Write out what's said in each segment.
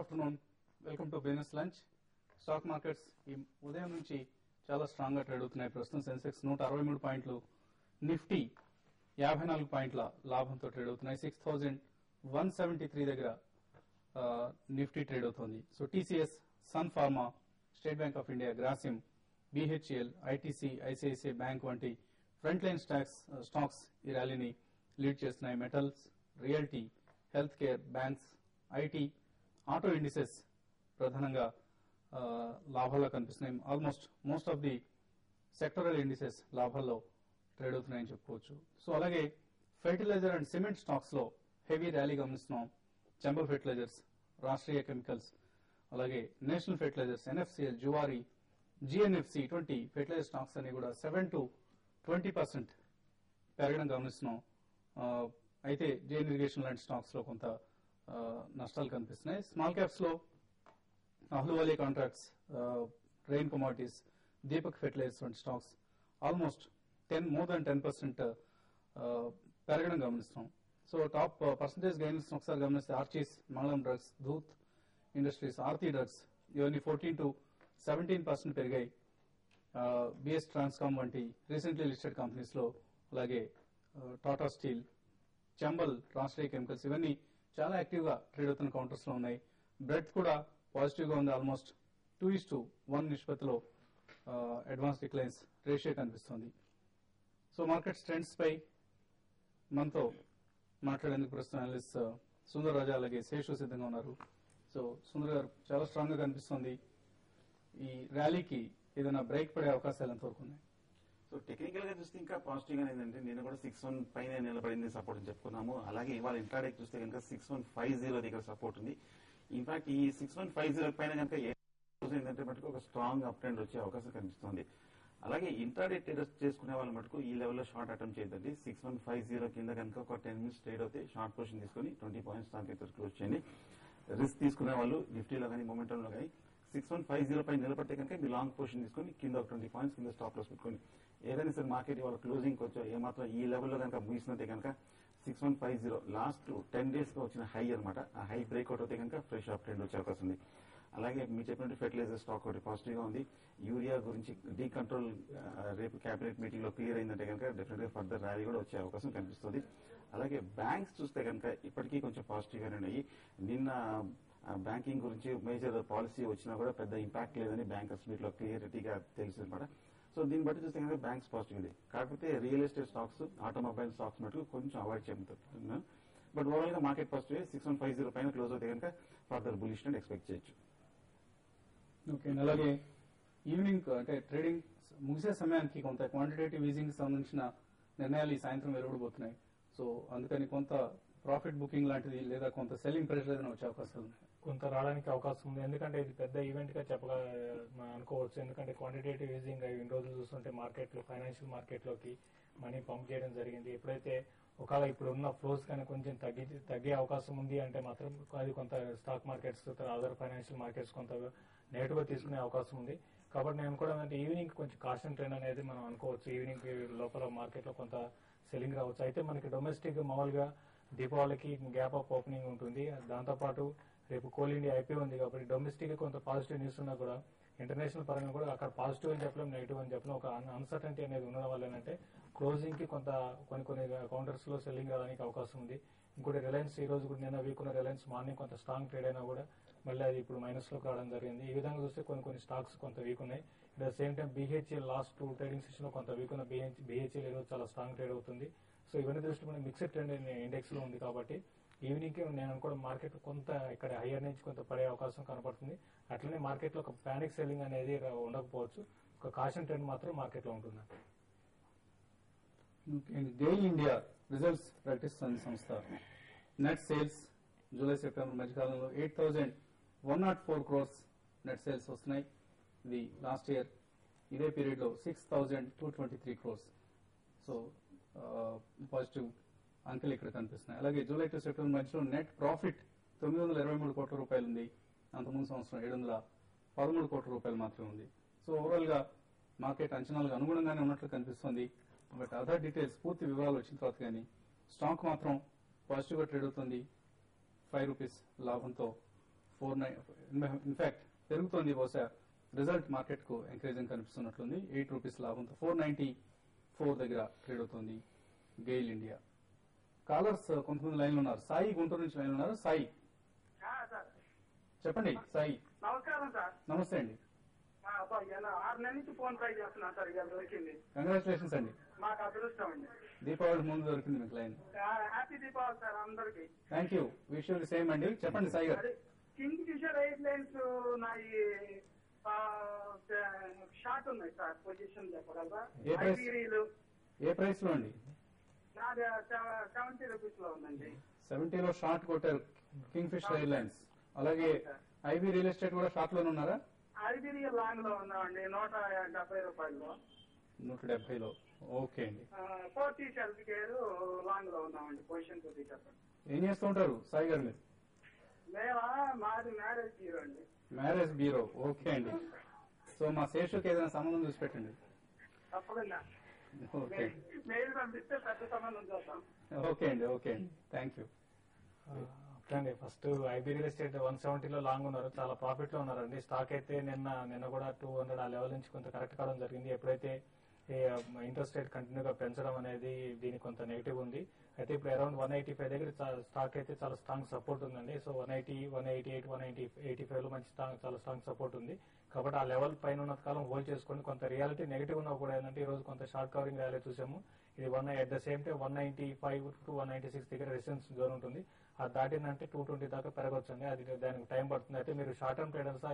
Afternoon. Welcome to business lunch. Stock markets ఈ ఉదయం నుంచి చాలా స్ట్రాంగ్గా ట్రేడ్ అవుతున్నాయి. ప్రస్తుతం సెన్సెక్స్ నూట అరవై మూడు పాయింట్లు నిఫ్టీ యాభై నాలుగు పాయింట్ల లాభంతో ట్రేడ్ అవుతున్నాయి. Six thousand one seventy three దగ్గర నిఫ్టీ ట్రేడ్ అవుతోంది. So TCS Sun Pharma State Bank of India Grasim BHEL ITC ICICI bank వంటి ఫ్రంట్ లైన్ స్టాక్స్ స్టాక్స్ ఈ ర్యాలీని లీడ్ చేస్తున్నాయి. Metals realty health care banks IT auto indices ప్రధానంగా లాభాల్లో కనిపిస్తున్నాయి. Almost most of the sectoral indices లాభాల్లో trade అవుతున్నాయని చెప్పుకోవచ్చు. సో అలాగే ఫెర్టిలైజర్ అండ్ సిమెంట్ స్టాక్స్లో హెవీ ర్యాలీ గమనిస్తున్నాం. చంబల్ ఫెర్టిలైజర్స్ రాష్ట్రీయ కెమికల్స్ అలాగే National Fertilizers NFCL Zuari GNFC ఇటువంటి ఫెర్టిలైజర్ స్టాక్స్ అన్ని కూడా సెవెన్ టు ట్వంటీ పర్సెంట్ పెరగడం గమనిస్తున్నాం. అయితే జేఎన్ ఇరిగేషన్ లాంటి స్టాక్స్లో కొంత నష్టాలు కనిపిస్తున్నాయి. Small క్యాప్స్లో Ahluwalia contracts Rain commodities Deepak fertilizers వంటి stocks almost ten more than ten percent పెరగడం గమనిస్తున్నాం. సో టాప్ పర్సంటేజ్ గైన్స్ ఒకసారి గమనిస్తే Archies Mangalam drugs Dhoot industries Aarti drugs ఇవన్నీ ఫోర్టీన్ టు సెవెంటీన్ పర్సెంట్ పెరిగాయి. బిఎస్ ట్రాన్స్కామ్ వంటి recently listed కంపెనీస్లో అలాగే టాటా స్టీల్ చంబల్ రాష్ట్రీయ కెమికల్స్ ఇవన్నీ చాలా యాక్టివ్గా ట్రేడ్ అవుతున్న కౌంటర్స్లో ఉన్నాయి. బ్రెడ్ కూడా పాజిటివ్గా ఉంది. Almost two is to one నిష్పత్తిలో అడ్వాన్స్ డిక్లైన్స్ రేషియో కనిపిస్తుంది. సో మార్కెట్ ట్రెండ్స్ పై మనతో మాట్లాడేందుకు ప్రస్తుతం అనలిస్ట్ సుందర్ రాజా అలాగే శేషు సిద్ధంగా ఉన్నారు. సో సుందర్ గారు చాలా స్ట్రాంగ్గా కనిపిస్తుంది. ఈ ర్యాలీకి ఏదైనా బ్రేక్ పడే అవకాశాలు ఎంతవరకు ఉన్నాయి? సో టెక్నికల్గా చూస్తే ఇంకా పాజిటివ్గా ఏంటంటే నేను కూడా సిక్స్ వన్ పైన నిలబడింది సపోర్ట్ అని చెప్పుకున్నాము. అలాగే ఇవాళ ఇంట్రాడే చూస్తే కనుక సిక్స్ వన్ ఫైవ్ జీరో దగ్గర సపోర్ట్ ఉంది. ఇన్ఫాక్ట్ ఈ సిక్స్ వన్ ఫైవ్ జీరో పైన కనుక ఏంటంటే మటుకు ఒక స్ట్రాంగ్ అప్ ట్రెండ్ వచ్చే అవకాశం కనిపిస్తుంది. అలాగే ఇంట్రాడే ట్రేడర్స్ చేసుకునే వాళ్ళు మటుకు ఈ లెవెల్లో షార్ట్ అటెంప్ట్ చేయదండి సిక్స్ వన్ ఫైవ్ జీరో కింద కనుక ఒక టెన్ మినిట్స్ ట్రేడ్ అయితే షార్ట్ పొజిషన్ తీసుకొని ట్వంటీ పాయింట్స్ టార్గెట్ క్లోజ్ చేయండి. రిస్క్ తీసుకునే వాళ్ళు నిఫ్టీలో కానీ మొమెంటంలో కానీ సిక్స్ వన్ ఫైవ్ జీరో పై నిలబడితే కనుక మీ లాంగ్ పొజిషన్ తీసుకొని కింద ఒక ట్వంటీ పాయింట్స్ కింద స్టాప్ లాస్ పెట్టుకొని ఏదైనా సరే మార్కెట్ ఇవాళ క్లోజింగ్ కొంచెం ఏమాత్రం ఈ లెవెల్లో కనుక ముగిసినట్టే కనుక six one five zero last ten డేస్గా వచ్చిన హై అనమాట ఆ హై బ్రేక్అవుట్ అయితే కనుక ఫ్రెష్ అప్ ట్రెండ్ వచ్చే అవకాశం ఉంది. అలాగే మీరు చెప్పినట్టు ఫెర్టిలైజర్ స్టాక్ ఒకటి పాజిటివ్గా ఉంది. యూరియా గురించి డీ కంట్రోల్ రేపు క్యాబినెట్ మీటింగ్లో క్లియర్ అయిందంటే కనుక డెఫినెట్గా ఫర్దర్ ర్యాలీ కూడా వచ్చే అవకాశం కనిపిస్తుంది. అలాగే బ్యాంక్స్ చూస్తే కనుక ఇప్పటికీ కొంచెం పాజిటివ్గానే ఉన్నాయి. నిన్న బ్యాంకింగ్ గురించి మేజర్ పాలసీ వచ్చినా కూడా పెద్ద ఇంపాక్ట్ లేదని బ్యాంకర్స్ మీట్లో క్లియరిటీగా తెలిసింది అనమాట సో దీన్ని బట్టి చూస్తే కనుక బ్యాంక్స్ పాజిటివ్ ఉంది. కాకపోతే real estate stocks automobile stocks మటుకు కొంచెం అవాయిడ్ చేయమంటున్నాను బట్ ఓవరాల్గా market positive six one five zero పైన క్లోజ్ అవుతే కనుక ఫర్దర్ బులిష్ అండ్ ఎక్స్పెక్ట్ చేయొచ్చు. ఓకే అలాగే ఈవినింగ్ అంటే ట్రేడింగ్ ముగిసే సమయానికి కొంత క్వాంటిటేటివ్ ఈజింగ్ సంబంధించిన నిర్ణయాలు ఈ సాయంత్రం వెలువడబోతున్నాయి. సో అందుకని కొంత ప్రాఫిట్ బుకింగ్ లాంటిది లేదా కొంత సెల్లింగ్ ప్రెషర్ ఏదైనా వచ్చే అవకాశాలు ఉన్నాయి? కొంత రావడానికి అవకాశం ఉంది. ఎందుకంటే ఇది పెద్ద ఈవెంట్గా చెప్పగా అనుకోవచ్చు. ఎందుకంటే క్వాంటిటేటివ్ ఈజింగ్ ఇన్ని రోజులు చూస్తుంటే మార్కెట్లో ఫైనాన్షియల్ మార్కెట్లోకి మనీ పంప్ చేయడం జరిగింది. ఎప్పుడైతే ఒకవేళ ఇప్పుడు ఉన్న ఫ్లోస్ కానీ కొంచెం తగ్గి తగ్గే అవకాశం ఉంది అంటే మాత్రం అది కొంత stock markets other financial markets కొంత నెగిటివ్గా తీసుకునే అవకాశం ఉంది. కాబట్టి నేను కూడా అంటే ఈవినింగ్ కొంచెం కాషన్ ట్రెండ్ అనేది మనం అనుకోవచ్చు. ఈవినింగ్ లోపల మార్కెట్లో కొంత సెల్లింగ్ రావచ్చు. అయితే మనకి డొమెస్టిక్ మామూలుగా దీపావళికి గ్యాప్ ఆఫ్ ఓపెనింగ్ ఉంటుంది. దాంతోపాటు రేపు కోల్ ఇండియా ఐపీఓ ఉంది కాబట్టి డొమెస్టిక్ కొంత పాజిటివ్ న్యూస్ ఉన్నా కూడా ఇంటర్నేషనల్ పరంగా కూడా అక్కడ పాజిటివ్ అని చెప్పలేం నెగిటివ్ అని చెప్పలేం. ఒక అన్సర్టనిటీ అనేది ఉండడం వల్ల ఏంటంటే క్లోజింగ్కి కొంత కొన్ని కొన్ని కౌంటర్స్లో సెల్లింగ్ రావడానికి అవకాశం ఉంది. ఇంకోటి రిలయన్స్ ఈ రోజు కూడా నిన్న వీక్ ఉన్న రిలయన్స్ మార్నింగ్ కొంత స్ట్రాంగ్ ట్రేడ్ అయినా కూడా మళ్ళీ అది ఇప్పుడు మైనస్లో కావడం జరిగింది. ఈ విధంగా చూస్తే కొన్ని కొన్ని స్టాక్స్ కొంత వీక్ ఉన్నాయి. At the same time BHEL last two trading సెషన్లో కొంత వీక్ ఉన్న బీహెచ్ఎల్ ఈరోజు చాలా స్ట్రాంగ్ ట్రేడ్ అవుతుంది. సో ఇవన్నీ దృష్టి మనకి మిక్సెడ్ ట్రెండ్ ఇండెక్స్లో ఉంది కాబట్టి ఈవినింగ్కి నేను అనుకోవడం మార్కెట్ కొంత ఇక్కడ హయ్యర్ నుంచి కొంత పడే అవకాశం కనపడుతుంది. అట్లనే మార్కెట్లో ఒక ప్యానిక్ సెల్లింగ్ అనేది ఉండకపోవచ్చు. ఒక కాషన్ ట్రెండ్ మాత్రం మార్కెట్లో ఉంటుంది? డైలీ ఇండియా రిజల్ట్స్ ప్రకటిస్తుంది సంస్థ. నెట్ సేల్స్ జూలై సెప్టెంబర్ మధ్యకాలంలో eight thousand one nought four crores net sales వస్తున్నాయి. ఇది లాస్ట్ ఇయర్ ఇదే పీరియడ్లో six thousand two twenty three crores so positive అంకెలు ఇక్కడ కనిపిస్తున్నాయి. అలాగే జూలై టు సెప్టెంబర్ మధ్యలో నెట్ ప్రాఫిట్ తొమ్మిది వందల ఇరవై మూడు కోట్ల రూపాయలు ఉంది. అంతకుముందు సంవత్సరం ఏడు వందల పదమూడు కోట్ల రూపాయలు మాత్రమే ఉంది. సో ఓవరాల్గా మార్కెట్ అంచనాలకు అనుగుణంగానే ఉన్నట్లు కనిపిస్తుంది. బట్ అదర్ డీటెయిల్స్ పూర్తి వివరాలు వచ్చిన తర్వాత కానీ స్టాక్ మాత్రం పాజిటివ్గా ట్రేడ్ అవుతుంది. ఫైవ్ రూపీస్ లాభంతో ఫోర్ నైన్ ఇన్ఫాక్ట్ పెరుగుతోంది బహుశా. రిజల్ట్ మార్కెట్కు ఎంకరేజింగ్ కనిపిస్తున్నట్లుంది. ఎయిట్ రూపీస్ లాభంతో ఫోర్ నైన్టీ ఫోర్ దగ్గర ట్రేడ్ అవుతోంది. GAIL India. కాలర్స్ కొంతమంది లైన్ ఉన్నారు. సాయి గుంటూరు నుంచి లైన్ ఉన్నారు. సాయి. చెప్పండి సాయి. నమస్కారం సార్. నమస్తే అండి. ఆరు నెలల నుంచి ఫోన్ ట్రై చేస్తున్నాను సార్. ఇక దొరికింది. కంగ్రాచులేషన్స్ అండి. మాకు అదృష్టం అండి. దీపావళి ముందు దొరికింది మీకు లైన్. హ్యాపీ దీపావళి సార్ అందరికి. Thank you wish you same అండి. చెప్పండి Sai garu. Kingfisher airlines నా షార్ట్ ఉన్నాయి సార్ పొజిషన్ చెప్పగలరా ఏ ప్రైస్? లో. అండి? సెవెంటీ రూపీస్లో ఉందండి. సెవెంటీలో షార్ట్ కొట్టారు కింగ్ ఫిష్ ఎయిర్లైన్స్ అలాగే ఐబీ రియల్ ఎస్టేట్ కూడా షార్ట్లోనే ఉన్నారా ఐటీరీ లాంగ్లో ఉన్నామండి నూట డెబ్బై రూపాయలు నూట డెబ్బైలో. ఓకే అండి. ఫోర్టీ హెల్త్ కేర్ లాంగ్లో ఉన్నామండి పొజిషన్ చెప్పండి ఏం చేస్తూ ఉంటారు సాయి గారు మీరు? మేమా మాది మ్యారేజ్ హీరో అండి. మ్యారేజ్ బ్యూరో ఓకే అండి. సో మా శేషుకి ఏదైనా సంబంధం చూసి పెట్టండి. ఓకే ఓకే అండి ఓకే అండి. థ్యాంక్ యూ ఓకే అండి. First IB real estate one సెవెంటీలో long ఉన్నారు. చాలా ప్రాఫిట్లో ఉన్నారండి. స్టాక్ అయితే నిన్న నిన్న కూడా టూ హండ్రెడ్ ఆ లెవెల్ నుంచి కొంత కరెక్ట్ కావడం జరిగింది. ఎప్పుడైతే ఇంట్రెస్ట్ రేట్ కంటిన్యూగా పెంచడం అనేది దీనికి కొంత నెగిటివ్ ఉంది. అయితే ఇప్పుడు అరౌండ్ వన్ ఎయిటీ ఫైవ్ దగ్గర స్టాక్ అయితే చాలా స్ట్రాంగ్ సపోర్ట్ ఉందండి. So one eighty one eighty eight one eighty eighty ఫైవ్లో మంచి చాలా స్ట్రాంగ్ సపోర్ట్ ఉంది. కాబట్టి ఆ లెవెల్ పైన ఉన్న కాలం హోల్డ్ చేసుకొని కొంత రియాలిటీ నెగిటివ్ ఉన్నా కూడా ఏంటంటే ఈ రోజు కొంత షార్ట్ కవరింగ్ ర్యాలీ చూసాము. ఇది one at the same time one ninety five to one ninety six దగ్గర రెసిడెన్స్ జోన్ ఉంటుంది. అది దాటిందంటే టూ ట్వంటీ దాకా పెరగొచ్చండి. అది దానికి టైం పడుతుంది. అయితే మీరు షార్ట్ టర్మ్ ట్రేడర్స్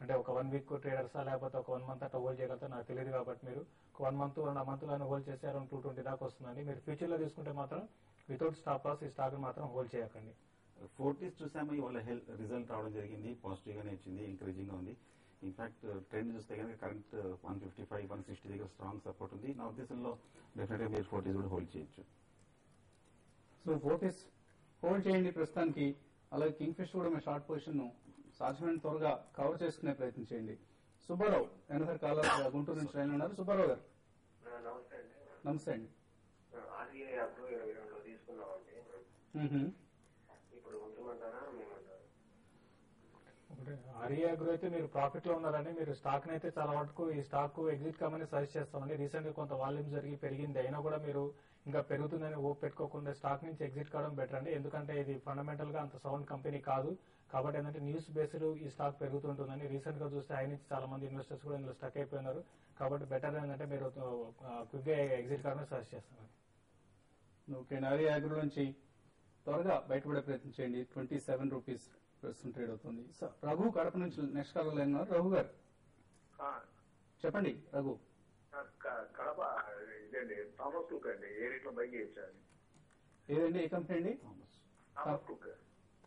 అంటే ఒక వన్ వీక్ ట్రేడర్సా లేకపోతే ఒక వన్ మంత్ అట్లా హోల్డ్ చేయగలుగుతా నాకు తెలియదు కాబట్టి మీరు ఒక వన్ మంత్ రెండు మంత్ కానీ హోల్డ్ చేస్తే అరౌండ్ టూ ట్వంటీ దాకా వస్తుందండి. మీరు ఫ్యూచర్లో తీసుకుంటే మాత్రం వితౌట్ స్టాప్ లాస్ ఈ స్టాక్ మాత్రం హోల్డ్ చేయకండి. ఫోర్టీస్ చూసాము ఇవాళ హెల్త్ రిజల్ట్ రావడం జరిగింది. పాజిటివ్ గానే వచ్చింది ఎంకరేజింగ్గా ఉంది. ఇన్ఫాక్ట్ ట్రెండ్ చూస్తే కనుక current one fifty five one sixty దగ్గర స్ట్రాంగ్ సపోర్ట్ ఉంది. నా ఉద్దేశంలో డెఫినెట్గా మీరు ఫోర్టీస్ కూడా హోల్డ్ చేయొచ్చు. సో ఫోర్టీస్ హోల్డ్ చేయండి ప్రస్తుతానికి. అలాగే కింగ్ ఫిష్ కూడా మీ షార్ట్ పొజిషన్ను సాధ్యమైన త్వరగా కవర్ చేసుకునే ప్రయత్నం చేయండి. సుబ్బారావు ఎనదర్ కాలర్ గుంటూరు నుంచి లైన్ ఉన్నారు. సుబ్బారావు గారు. నమస్తే అండి. ఆర్ఏ అగ్రో అయితే మీరు ప్రాఫిట్లో ఉన్నారని మీరు స్టాక్ అయితే చాలా మటుకు ఈ స్టాక్ ఎగ్జిట్ కమని సజెస్ట్ చేస్తామండి. రీసెంట్గా కొంత వాల్యూమ్ జరిగి పెరిగింది. అయినా కూడా మీరు ఇంకా పెరుగుతుందని ఓప్ పెట్టుకోకుండా స్టాక్ నుంచి ఎగ్జిట్ కావడం బెటర్ అండి ఎందుకంటే ఇది ఫండమెంటల్గా అంత సౌండ్ కంపెనీ కాదు. కాబట్టి ఏంటంటే న్యూస్ బేస్డ్ ఈ స్టాక్ పెరుగుతుంటుందని రీసెంట్గా చూస్తే ఆయన నుంచి చాలా మంది ఇన్వెస్టర్స్ కూడా ఇందులో స్టక్ అయిపోయినారు. కాబట్టి బెటర్ ఏంటంటే మీరు క్విక్గా ఎగ్జిట్ కావడం సజెస్ట్ చేస్తాను ఓకే నారీ అగ్రో నుంచి త్వరగా బయటపడే ప్రయత్నం చేయండి. ట్వంటీ సెవెన్ రూపీస్ ప్రస్తుతం ట్రేడ్ అవుతుంది. స- రఘు కడప నుంచి నెక్స్ట్ కాలర్ లైన్ ఉన్నారు. రఘు గారు. ఆ, చెప్పండి రఘు. కడప ఇదండి థామస్ కుక్ అండి. ఏ రేట్లో బై చేయొచ్చాను ఏదండి? ఏ కంపెనీ అండి? Thomas Thomas Cook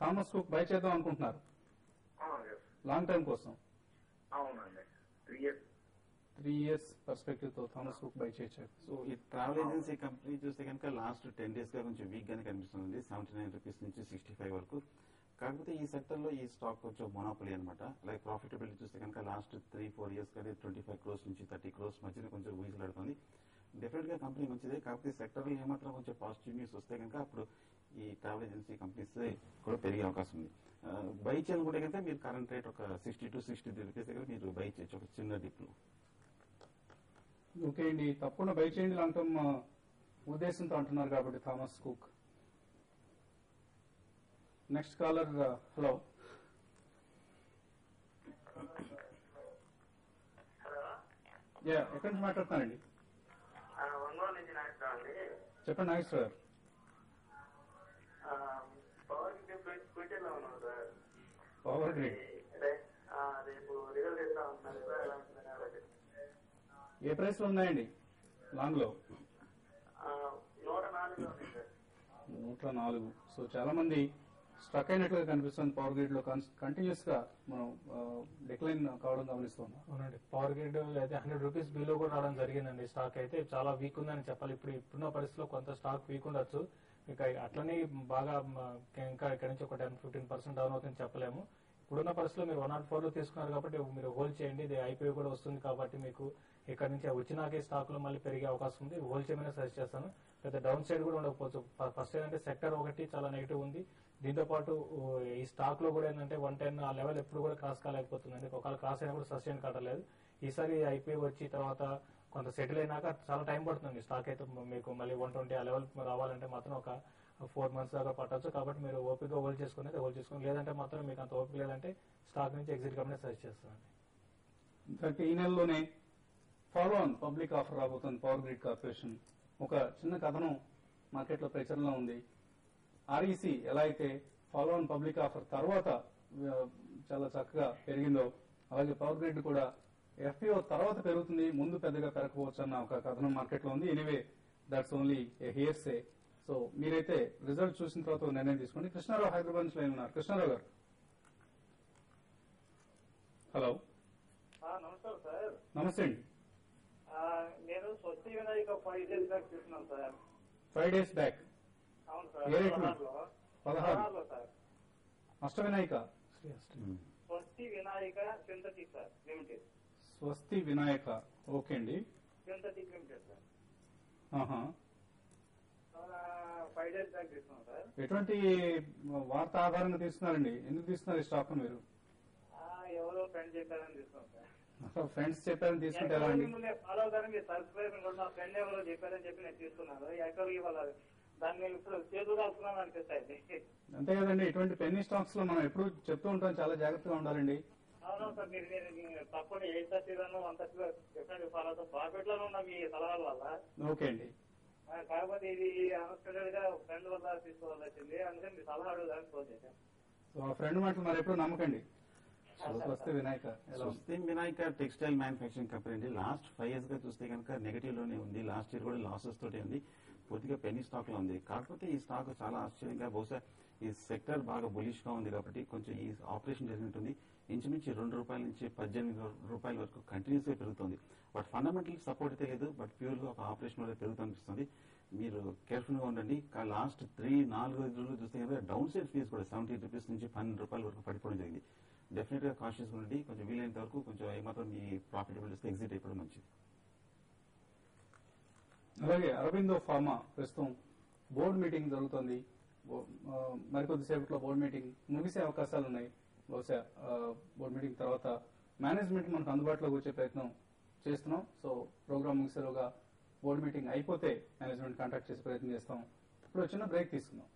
Thomas Cook buy చేద్దాం అనుకుంటున్నారు. లాంగ్ టైం కోసం. అవునండి. త్రీ ఇయర్స్ త్రీ ఇయర్స్ పర్స్పెక్టివ్తో థామస్ కుక్ బై చేయొచ్చు సో ఈ ట్రావెల్ ఏజెన్సీ కంపెనీ చూస్తే కనుక లాస్ట్ టెన్ డేస్గా కొంచెం వీక్ గానే కనిపిస్తుంది సెవెంటీ నైన్ రూపీస్ నుంచి సిక్స్టీ ఫైవ్ వరకు. కాకపోతే ఈ సెక్టర్లో ఈ స్టాక్ కొంచెం మొనోపలి అనమాట లైక్ ప్రాఫిటబిలిటీ చూస్తే కనుక లాస్ట్ త్రీ ఫోర్ ఇయర్స్ కానీ ట్వంటీ ఫైవ్ క్రోస్ నుంచి థర్టీ క్రోస్ మధ్యన కొంచెం ఊహిసలాడుతుంది డెఫినెట్గా కంపెనీ మంచిదే. కాకపోతే సెక్టర్లో ఏమాత్రం కొంచెం పాజిటివ్ న్యూస్ వస్తే కనుక అప్పుడు ఈ ట్రావెల్ ఏజెన్సీ కంపెనీస్ కూడా పెరిగే అవకాశం ఉంది. బై చేయాలనుకుంటే కనుక మీరు కరెంట్ రేట్ ఒక sixty to sixty three rupees దగ్గర మీరు బై చేయొచ్చు ఒక చిన్న డిప్లో. ఓకే అండి తప్పకుండా బై చేయండి లాంగ్ టర్మ్ ఉద్దేశంతో అంటున్నారు కాబట్టి Thomas Cook. Next caller hello ఎక్కడి నుంచి అండి చెప్పండి నాగేశ్వర గారు పవర్ ట్విట్టర్లో ఉన్నాం సార్ పవర్ గ్రిడ్ రే- ఆ, రేపు రిజల్ట్ ఇస్తా ఉంటున్నారు కదా ఎలా ఉంటుందని ఏ ప్రైస్లో ఉన్నాయండి లాంగ్లో నూట నాలుగు. సో చాలా మంది స్ట్రక్ అయినట్లుగా కనిపిస్తుంది పవర్ గ్రిడ్లో. కంటిన్యూస్గా మనం డిక్లైన్ కావడం గమనిస్తున్నాం. అవునండి. పవర్ గ్రిడ్ అయితే హండ్రెడ్ రూపీస్ బిలో కూడా రావడం జరిగిందండి. స్టాక్ అయితే చాలా వీక్ ఉందని చెప్పాలి. ఇప్పుడు ఇప్పుడున్న పరిస్థితిలో కొంత స్టాక్ వీక్ ఉండొచ్చు. ఇక అట్లనే బాగా ఇంకా ఇక్కడ నుంచి ఒక టెన్ ఫిఫ్టీన్ పర్సెంట్ డౌన్ అవుతుందని చెప్పలేము. ఇప్పుడున్న పరిస్థితిలో మీరు వన్ నాట్ ఫోర్లో తీసుకున్నారు కాబట్టి మీరు హోల్డ్ చేయండి ఇది ఐపీఓ కూడా వస్తుంది కాబట్టి మీకు ఇక్కడ నుంచి వచ్చినాకే స్టాకులు మళ్ళీ పెరిగే అవకాశం ఉంది. హోల్డ్ చేయమని సజెస్ట్ చేస్తాను. పెద్ద డౌన్ సైడ్ కూడా ఉండకపోవచ్చు. ఫస్ట్ ఏంటంటే సెక్టర్ ఒకటి చాలా నెగిటివ్ ఉంది. దీంతో పాటు ఈ స్టాక్లో కూడా ఏంటంటే వన్ టెన్ ఆ లెవెల్ ఎప్పుడు కూడా క్రాస్ కాలేకపోతుంది ఒకవేళ క్రాస్ అయినా కూడా సస్టైన్ కావట్లేదు ఈసారి ఐపీఓ వచ్చి తర్వాత కొంత సెటిల్ అయినాక చాలా టైం పడుతుంది స్టాక్ అయితే మీకు మళ్ళీ వన్ ట్వంటీ ఆ లెవెల్ రావాలంటే మాత్రం ఒక ఫోర్ మంత్స్ దాకా పట్టచ్చు. కాబట్టి మీరు ఓపిక హోల్డ్ చేసుకునేది హోల్డ్ చేసుకుని లేదంటే మాత్రం మీకు అంత ఓపిక లేదంటే స్టాక్ నుంచి ఎగ్జిట్ కంపెనీ సజెస్ట్ చేస్తాను ఇన్ఫాక్ట్ ఈ నెలలోనే ఫాలో ఆన్ పబ్లిక్ ఆఫర్ రాబోతుంది పవర్ గ్రిడ్ కార్పొరేషన్ ఒక చిన్న కథనం మార్కెట్లో ప్రచారంలో ఉంది. ఆర్ఈసీ ఎలా అయితే ఫాలో ఆన్ పబ్లిక్ ఆఫర్ తర్వాత చాలా చక్కగా పెరిగిందో అలాగే పవర్ గ్రిడ్ కూడా ఎఫ్పిఓ తర్వాత పెరుగుతుంది ముందు పెద్దగా పెరగకపోవచ్చు అన్న ఒక కథనం మార్కెట్లో ఉంది. Anyway that's only a hearsay so మీరైతే రిజల్ట్ చూసిన తర్వాత నిర్ణయం తీసుకోండి. కృష్ణారావు హైదరాబాద్ నుంచి లైన్ ఉన్నారు. కృష్ణారావు గారు. హలో. నమస్కారం సార్. నమస్తే అండి. ఆ, నేను Swasti Vinayaka five days back sir. Five days back. అవును సార్. పదహారు sir. Ashtavinayak Swasti Vinayaka synthetic sir limited. Swasti Vinayaka. Okay అండి. సింథటిక్ లిమిటెడ్ సార్ ఆహా. ఫైవ్ డేస్ బ్యాక్ తీసుకున్నాను సార్ ఎటువంటి వార్త ఆధారంగా తీసుకున్నారండి ఎందుకు తీసుకున్నారు ఈ స్టాక్ మీరు? ఆ, ఎవరో ఫ్రెండ్ చెప్పారని తీసుకున్నాను సార్. ఫ్రెండ్స్ చెప్పారని తీసుకుంటే ఎలా అండి ఫాలో అవుతారని నా ఫ్రెండ్ ఎవరో చెప్పారని చెప్పి నేను తీసుకున్నాను. ఎక్కడ ఇవాళ దాన్ని నేను ఇప్పుడు చేతులు కాల్చుకున్నాను అనిపిస్తాయి అంతే కదండి ఇటువంటి పెన్నీ స్టాక్స్లో మనం ఎప్పుడు చెప్తూ ఉంటాం చాలా జాగ్రత్తగా ఉండాలండి. సార్ మీరు తప్పకుండా ఎయిట్ థర్టీలోను వన్ థర్టీలో డెఫినెట్ ఫాలో అవుతాం ప్రాఫిట్ ఉన్నాం మీ సలహాల వల్ల. ఓకే అండి. కాకపోతే ఇది అన్ఎక్స్పెక్టెడ్గా ఫ్రెండ్ వల్ల తీసుకోవాల్సి వచ్చింది అందుకని మీ సలహా అడుగుదానికి ఫోన్ చేశాను. సో ఆ ఫ్రెండ్ మాటలు మరి ఎప్పుడు నమ్మకండి. Swasti Vinayaka? Swasti Vinayaka textile manufacturing company అండి. లాస్ట్ ఫైవ్ ఇయర్స్గా చూస్తే కనుక నెగటివ్లోనే ఉంది. లాస్ట్ ఇయర్ కూడా లాసెస్ తోటే ఉంది. పూర్తిగా పెన్నీ స్టాక్లో ఉంది. కాకపోతే ఈ స్టాక్ చాలా ఆశ్చర్యంగా బహుశా ఈ సెక్టర్ బాగా బులిష్గా ఉంది కాబట్టి కొంచెం ఈ ఆపరేషన్ జరిగినట్టుంది. ఇంచుమించి రెండు రూపాయల నుంచి పద్దెనిమిది రూపాయల వరకు కంటిన్యూస్గా పెరుగుతుంది. బట్ ఫండమెంటల్ సపోర్ట్ అయితే లేదు. బట్ ప్యూర్గా ఒక ఆపరేషన్ వల్ల పెరుగుతూ మీరు కేర్ఫుల్గా ఉండండి లాస్ట్ త్రీ నాలుగు రోజులు చూస్తే డౌన్ సైడ్ ఫీజ్ కూడా సెవెంటీ రూపీస్ నుంచి పన్నెండు రూపాయల వరకు పడిపోవడం జరిగింది. డెఫినెట్గా కాన్షియస్ ఉండండి. కొంచెం వీలైనంత వరకు కొంచెం ఏమాత్రం మీ ప్రాఫిటబుల్ ఎగ్జిట్ అయిపోవడం మంచిది. అలాగే అరవిందో ఫార్మా ప్రస్తుతం బోర్డు మీటింగ్ జరుగుతుంది. మరికొద్దిసేపట్లో బోర్డు మీటింగ్ ముగిసే అవకాశాలు ఉన్నాయి బహుశా బోర్డు మీటింగ్ తర్వాత మేనేజ్మెంట్ మనకు అందుబాటులోకి వచ్చే ప్రయత్నం చేస్తున్నాం. సో ప్రోగ్రామ్ ముగిసేలోగా బోర్డు మీటింగ్ అయిపోతే మేనేజ్మెంట్ కాంటాక్ట్ చేసే ప్రయత్నం చేస్తాం. ఇప్పుడు చిన్న బ్రేక్ తీసుకుందాం.